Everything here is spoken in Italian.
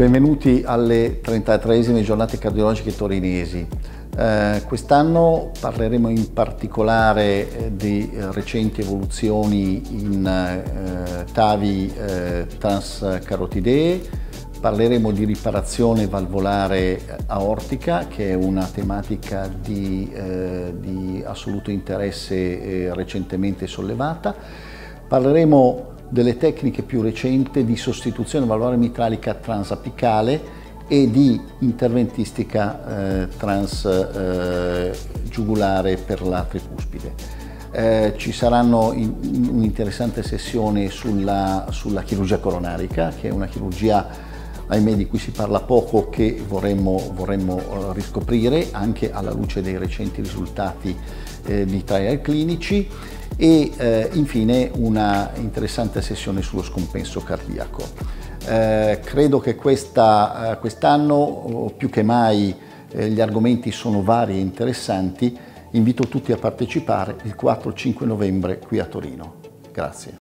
Benvenuti alle 33esime giornate cardiologiche torinesi. Eh, quest'anno parleremo in particolare eh, di eh, recenti evoluzioni in eh, TAVI eh, transcarotidee, parleremo di riparazione valvolare aortica che è una tematica di, eh, di assoluto interesse recentemente sollevata, parleremo delle tecniche più recenti di sostituzione valvolare mitralica transapicale e di interventistica eh, transgiugulare eh, per la tricuspide. Eh, ci saranno un'interessante sessione sulla, sulla, chirurgia coronarica, che è una chirurgia, ahimè, di cui si parla poco, che vorremmo, vorremmo uh, riscoprire anche alla luce dei recenti risultati eh, di trial clinici e eh, infine una interessante sessione sullo scompenso cardiaco. Eh, credo che eh, quest'anno più che mai eh, gli argomenti sono vari e interessanti, invito tutti a partecipare il 4-5 novembre qui a Torino. Grazie.